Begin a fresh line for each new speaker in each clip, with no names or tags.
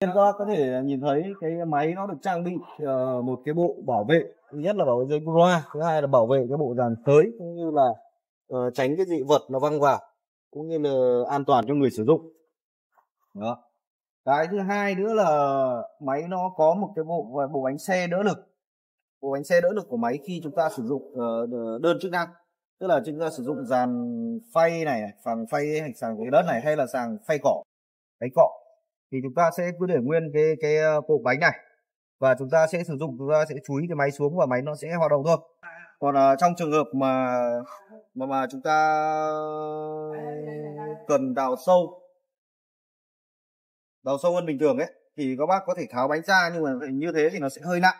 các bác có thể nhìn thấy cái máy nó được trang bị uh, một cái bộ bảo vệ. Thứ nhất là bảo vệ dây loa thứ hai là bảo vệ cái bộ dàn sới cũng như là uh, tránh cái dị vật nó văng vào cũng như là an toàn cho người sử dụng. Đó. Cái thứ hai nữa là máy nó có một cái bộ bộ bánh xe đỡ lực. Bộ bánh xe đỡ lực của máy khi chúng ta sử dụng uh, đơn chức năng. Tức là chúng ta sử dụng dàn phay này sàng phay hay sàng cái đất này hay là sàng phay cỏ. Đánh cọ thì chúng ta sẽ cứ để nguyên cái cái ờ, bộ bánh này. Và chúng ta sẽ sử dụng chúng ta sẽ chúi cái máy xuống và máy nó sẽ hoạt động thôi. Còn uh, trong trường hợp mà mà mà chúng ta cần đào sâu đào sâu hơn bình thường ấy thì các bác có thể tháo bánh ra nhưng mà như thế thì nó sẽ hơi nặng.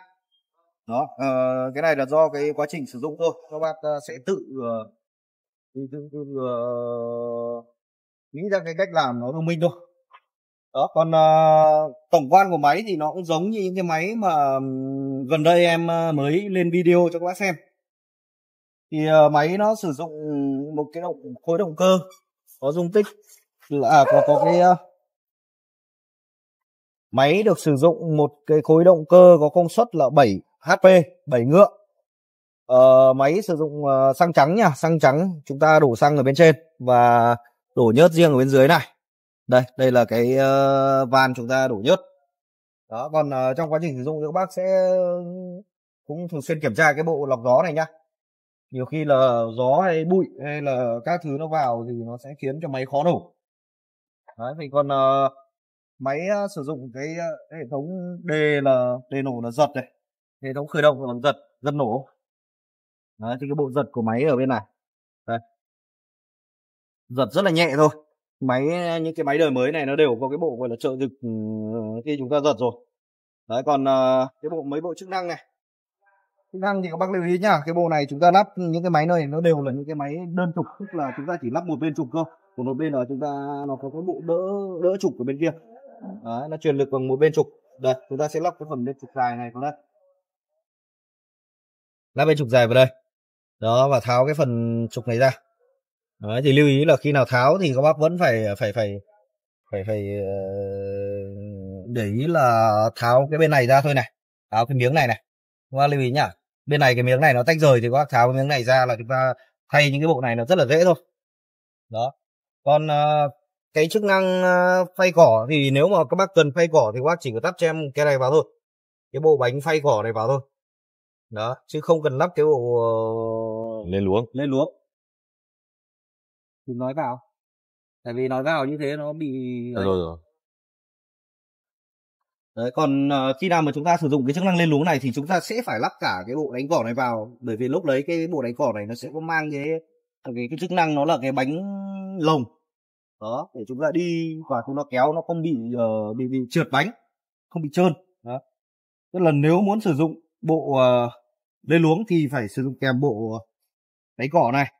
Đó uh, cái này là do cái quá trình sử dụng thôi. Các bác uh, sẽ tự uh, tự, tự, tự uh, nghĩ ra cái cách làm nó thông minh thôi đó còn uh, tổng quan của máy thì nó cũng giống như những cái máy mà gần đây em ờ, mới lên video cho các bác xem. Thì uh, máy nó sử dụng một cái động khối động cơ có dung tích là à, có có cái uh, máy được sử dụng một cái khối động cơ có công suất là 7 HP 7 ngựa. Uh, máy sử dụng uh, xăng trắng nha xăng trắng chúng ta đổ xăng ở bên trên và đổ nhớt riêng ở bên dưới này đây đây là cái uh, van chúng ta đổ nhớt. Đó còn uh, trong quá trình sử dụng thì các bác sẽ cũng thường xuyên kiểm tra cái bộ lọc gió này nhá. Nhiều khi là gió hay bụi hay là các thứ nó vào thì nó sẽ khiến cho máy khó nổ. Đấy thì còn uh, máy uh, sử dụng cái uh, hệ thống d là d nổ là giật này hệ thống khởi động là giật giật nổ. Đấy thì cái bộ giật của máy ở bên này. Đây. Giật rất là nhẹ thôi máy những cái máy đời mới này nó đều có cái bộ gọi là trợ lực ừ, khi chúng ta giật rồi. Đấy còn ờ, cái bộ mấy bộ chức năng này. Chức năng thì các bác lưu ý nhá cái bộ này chúng ta lắp những cái máy này nó đều là những cái máy đơn trục tức là chúng ta chỉ lắp một bên trục thôi. Còn một bên là chúng ta nó có cái bộ đỡ đỡ trục ở bên kia. Đấy, nó truyền lực bằng một bên trục. Đây chúng ta sẽ lắp cái phần bên trục dài này vào đây. Lắp bên trục dài vào đây. Đó và tháo cái phần trục này ra. Đấy, thì lưu ý là khi nào tháo thì các bác vẫn phải phải phải phải phải để ý là tháo cái bên này ra thôi này. Tháo cái miếng này này. Các bác lưu ý nhá. Bên này cái miếng này nó tách rời thì các bác tháo cái miếng này ra là chúng ta thay những cái bộ này nó rất là dễ thôi. Đó. Còn cái chức năng phay cỏ thì nếu mà các bác cần phay cỏ thì các bác chỉ có tắt cho em cái này vào thôi. Cái bộ bánh phay cỏ này vào thôi. Đó chứ không cần lắp cái bộ
lên luống.
Lên luống đừng nói vào. Tại vì nói vào như thế nó bị
rồi rồi.
Đấy, còn uh, khi nào mà chúng ta sử dụng cái chức năng lên luống này thì chúng ta sẽ phải lắp cả cái bộ đánh cỏ này vào bởi vì lúc đấy cái bộ đánh cỏ này nó sẽ có mang cái cái, cái chức năng nó là cái bánh lồng. Đó để chúng ta đi và chúng nó kéo nó không bị uh, bị, bị trượt bánh không bị trơn. Đó. Tức là nếu muốn sử dụng bộ uh, lên luống thì phải sử dụng kèm bộ đánh cỏ này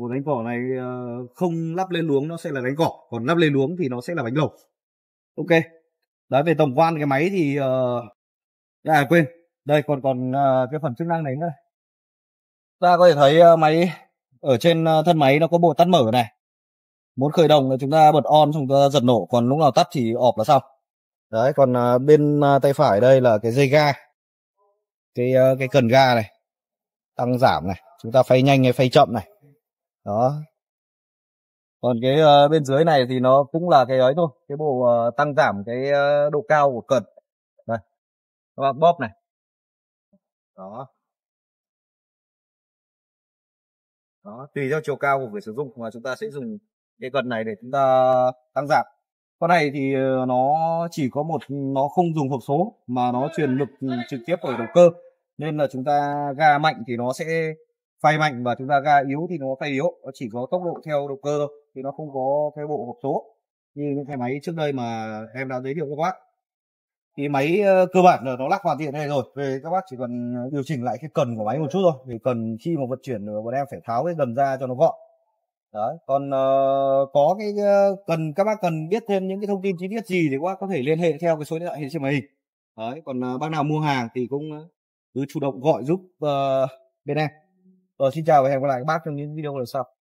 một đánh cỏ này ờ, không lắp lên luống nó sẽ là đánh cỏ còn lắp lên luống thì nó sẽ là bánh lồng ok. Đấy về tổng quan cái máy thì uh, à quên. Đây còn còn uh, cái phần chức năng này nữa. Ta có thể thấy uh, máy ở trên uh, thân máy nó có bộ tắt mở này. Muốn khởi động là chúng ta bật on chúng ta giật nổ còn lúc nào tắt thì ọp là xong. Đấy còn uh, bên uh, tay phải đây là cái dây ga. Cái uh, cái cần ga này. Tăng giảm này. Chúng ta phay nhanh hay phay chậm này đó. Còn cái uh, bên dưới này thì nó cũng là cái ấy thôi cái bộ uh, tăng giảm cái uh, độ cao của cần đây các bạn bóp này. Đó. Đó tùy theo chiều cao của người sử dụng mà chúng ta sẽ dùng cái cần này để chúng ta tăng giảm. Con này thì nó chỉ có một nó không dùng hộp số mà nó truyền lực trực tiếp ở động cơ nên là chúng ta ga mạnh thì nó sẽ phay mạnh và chúng ta ga yếu thì nó phay yếu. Nó chỉ có tốc độ theo động cơ thôi thì nó không có cái bộ hộp số. Như những cái máy trước đây mà em đã giới thiệu cho các bác. Thì máy ờ, cơ bản là nó lắc hoàn thiện đây rồi. Về các bác chỉ cần ờ, điều chỉnh lại cái cần của máy một chút thôi. Vì cần khi mà vận chuyển ờ, bọn em phải tháo cái gầm ra cho nó gọn. Đấy còn uh, có cái uh, cần các bác cần biết thêm những cái thông tin chi tiết gì thì các bác có thể liên hệ theo cái số điện thoại hiện trên màn hình. Đấy còn uh, bác nào mua hàng thì cũng cứ chủ động gọi giúp uh, bên em rồi xin chào và hẹn gặp lại các bác trong những video lần sau.